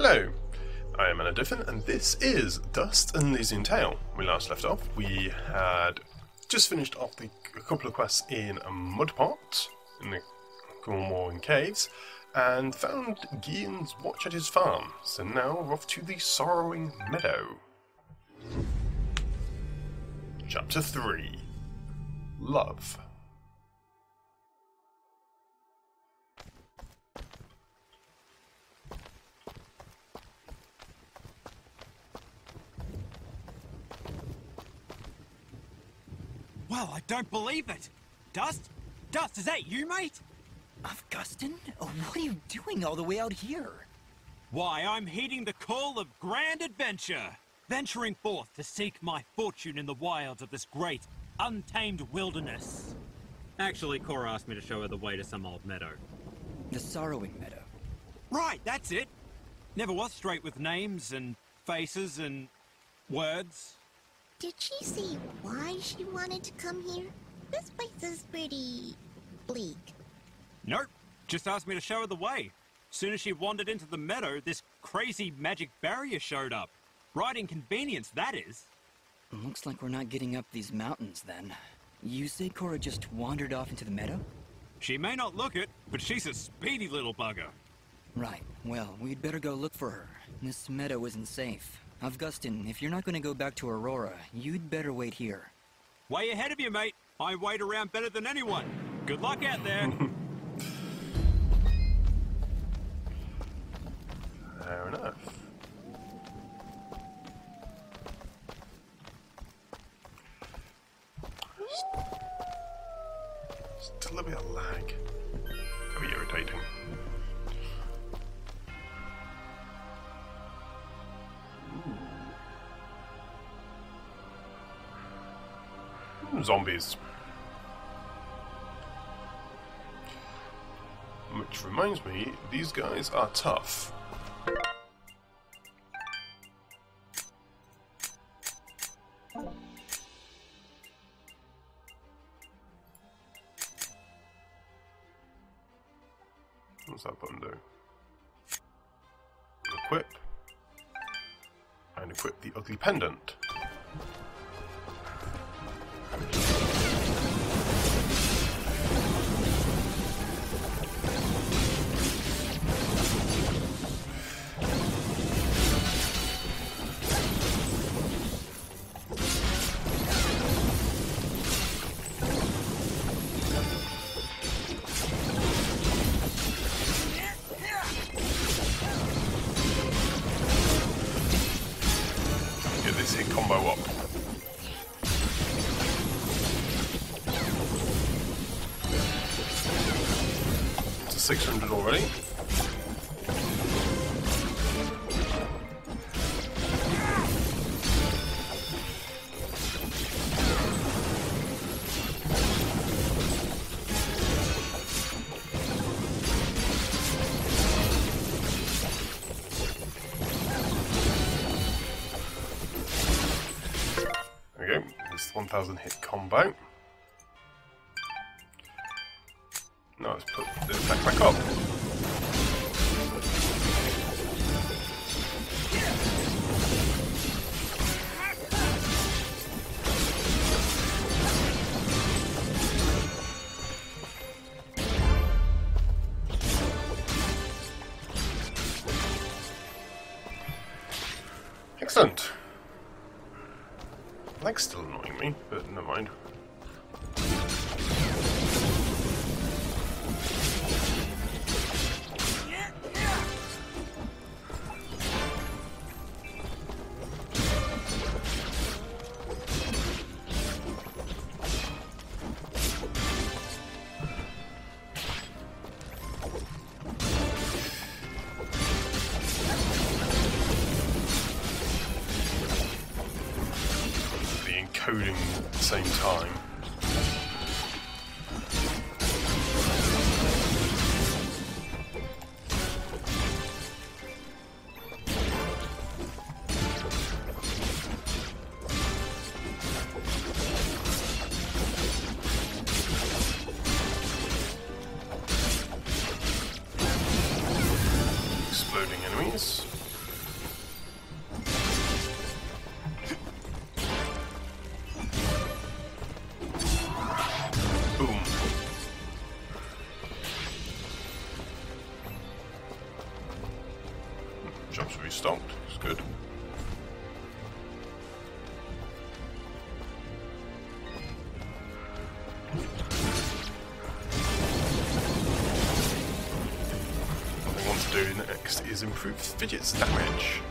Hello, I am AnerDyfan, and this is Dust An Elysian Tail. We last left off, we had just finished off the, a couple of quests in a mud Mudpot, in the Cornwall Caves, and found Gian's watch at his farm. So now we're off to the Sorrowing Meadow. Chapter 3 Love. Well, I don't believe it. Dust? Dust, is that you, mate? Augustin? Oh, what are you doing all the way out here? Why, I'm heeding the call of grand adventure. Venturing forth to seek my fortune in the wilds of this great, untamed wilderness. Actually, Cora asked me to show her the way to some old meadow. The Sorrowing Meadow. Right, that's it. Never was straight with names and faces and words. Did she say why she wanted to come here? This place is pretty bleak. Nope, just asked me to show her the way. Soon as she wandered into the meadow, this crazy magic barrier showed up. Right inconvenience, that is. Looks like we're not getting up these mountains then. You say Cora just wandered off into the meadow? She may not look it, but she's a speedy little bugger. Right. Well, we'd better go look for her. This meadow isn't safe. Augustin, if you're not going to go back to Aurora, you'd better wait here. Way ahead of you, mate. I wait around better than anyone. Good luck out there. Fair enough. Still a little bit of lag. Very irritating. Zombies. Which reminds me, these guys are tough. What's that button do? Equip. And equip the ugly pendant. Thank you. 600 already. There we go. This 1000 hit combo. The time. Exploding enemies. Is improve Fidget's damage.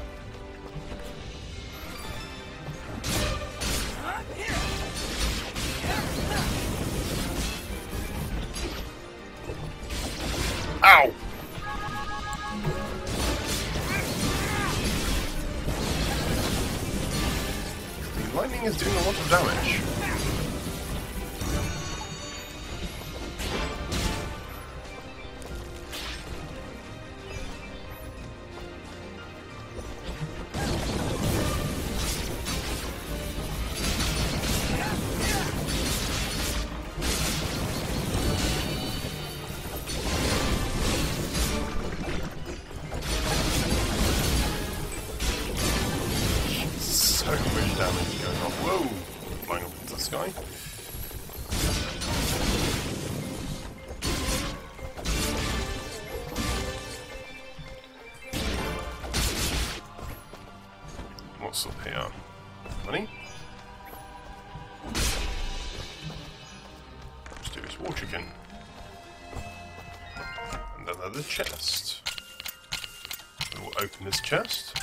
Chest.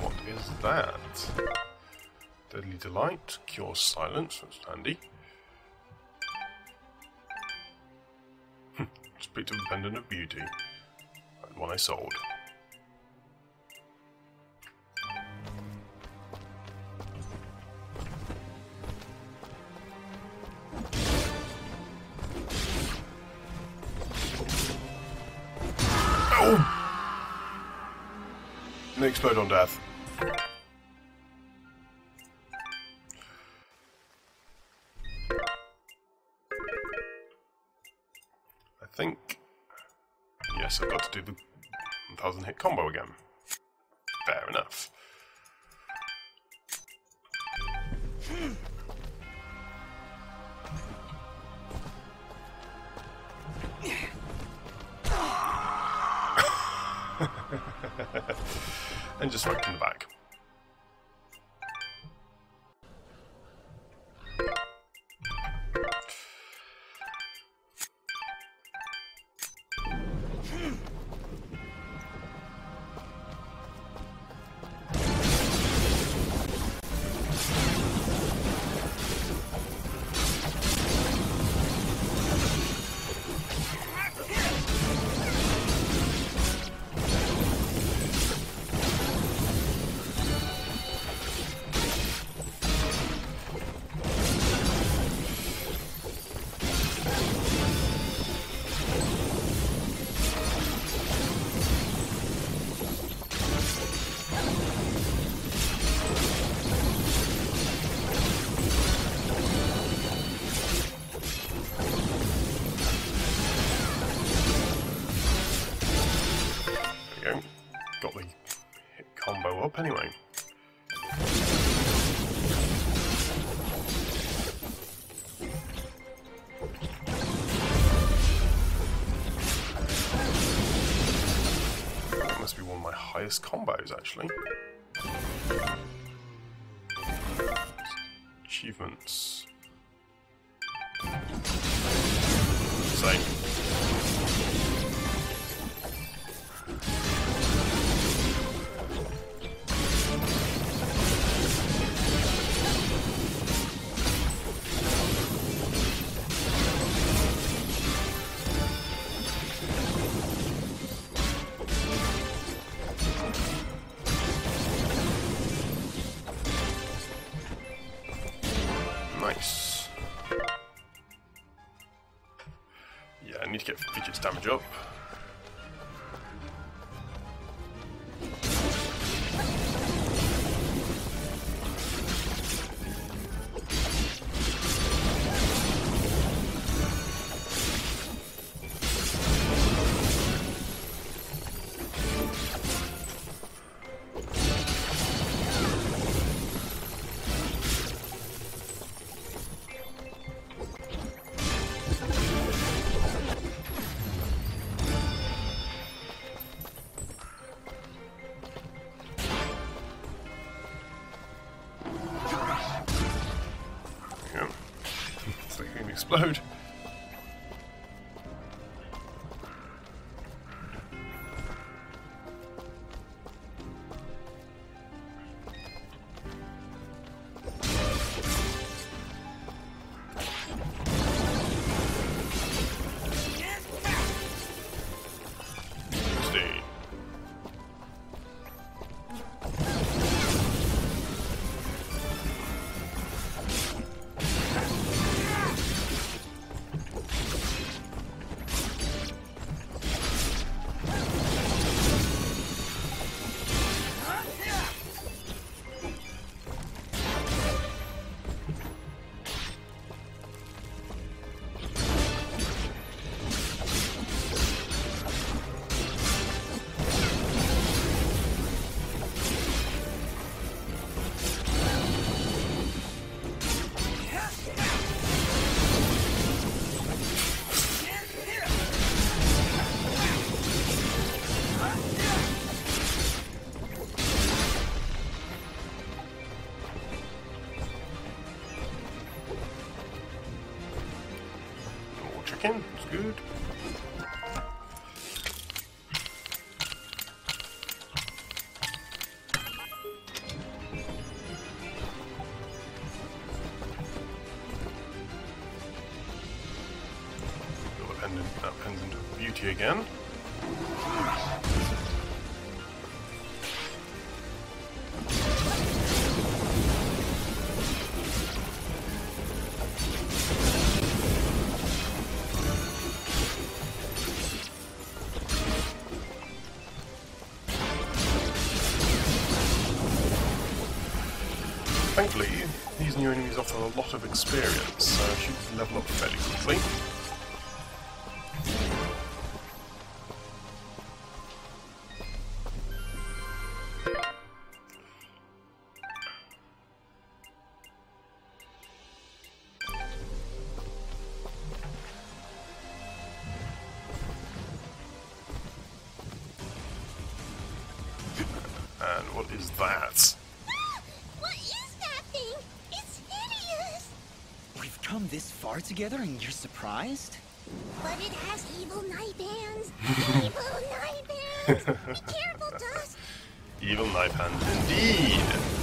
What is that? Deadly Delight, Cure Silence, that's handy. Hmm, picked up a Pendant of Beauty. And one I sold. Death. I think. Yes, I've got to do the 1000 hit combo again. Fair enough. And just in the back. Anyway. That must be one of my highest combos actually. Achievements. Same. Get Fidget's damage up. Explode. That pendant of beauty again. Thankfully, these new enemies offer a lot of experience, so I should level up fairly quickly. Together and you're surprised? But it has evil knife hands. evil knife hands. Be careful, Dust. Evil knife hands indeed.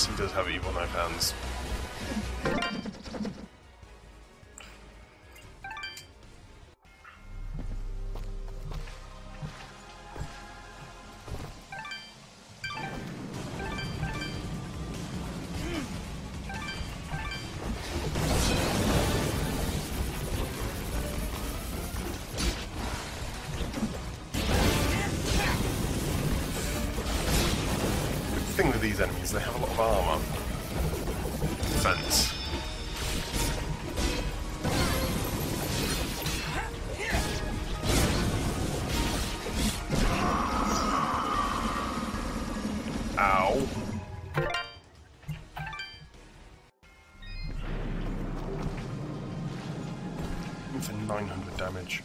Yes, he does have evil knife hands. Enemies, they have a lot of armor. Defense. Ow. For 900 damage.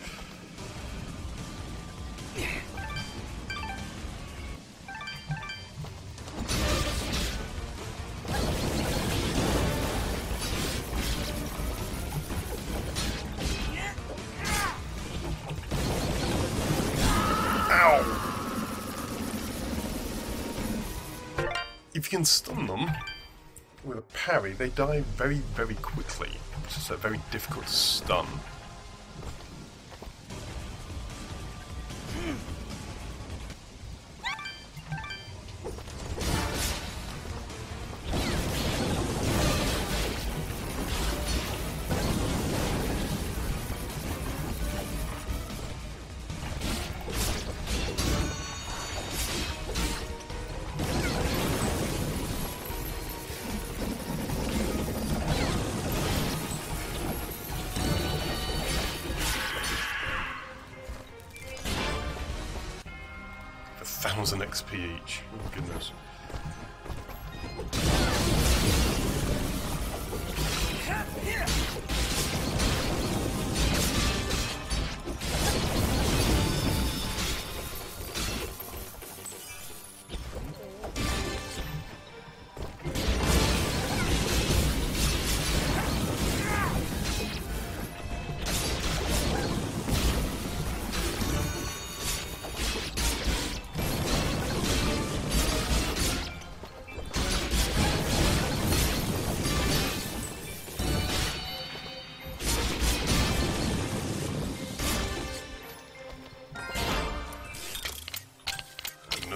Can stun them with a parry, they die very, very quickly. Just uh, very difficult to stun. A thousand XP each. Oh, goodness.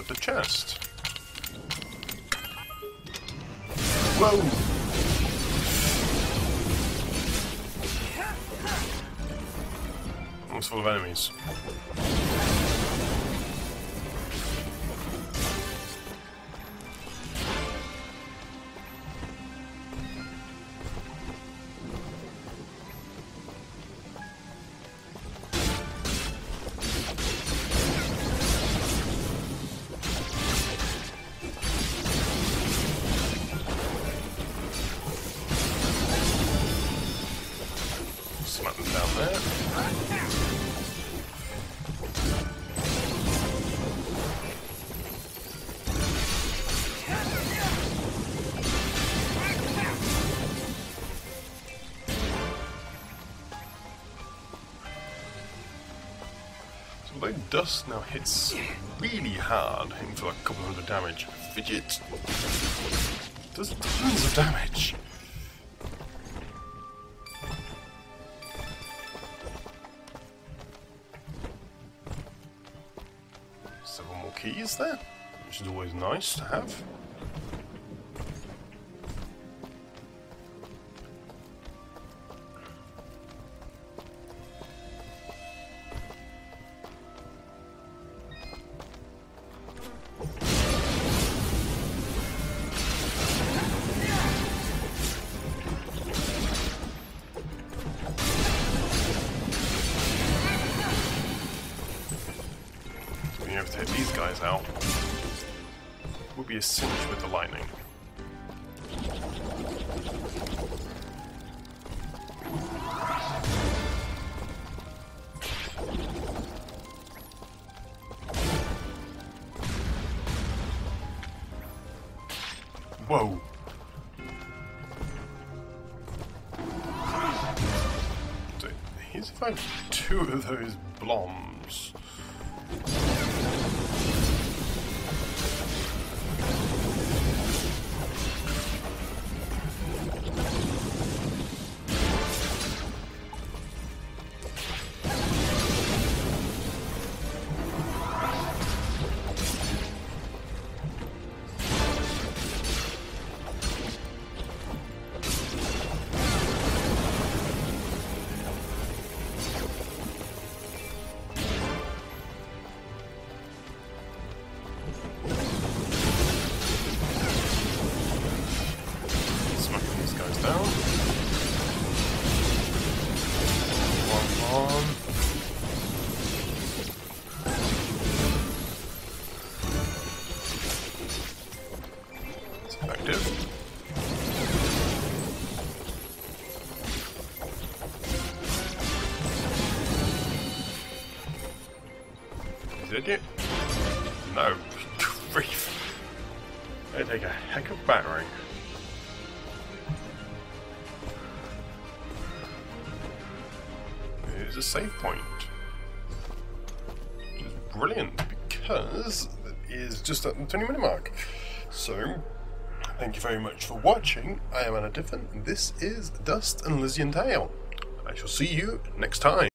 The chest. Whoa! It's full of enemies. Although dust now hits really hard, hitting for like a couple hundred damage, fidget does tons of damage. Several more keys there, which is always nice to have. Two of those bloms. Effective. Is it it? No. Grief. They take a heck of battering. is a save point. Which is brilliant because it is just at the 20 minute mark. So, thank you very much for watching. I am AnerDyfan, and this is Dust An Elysian Tail. I shall see you next time.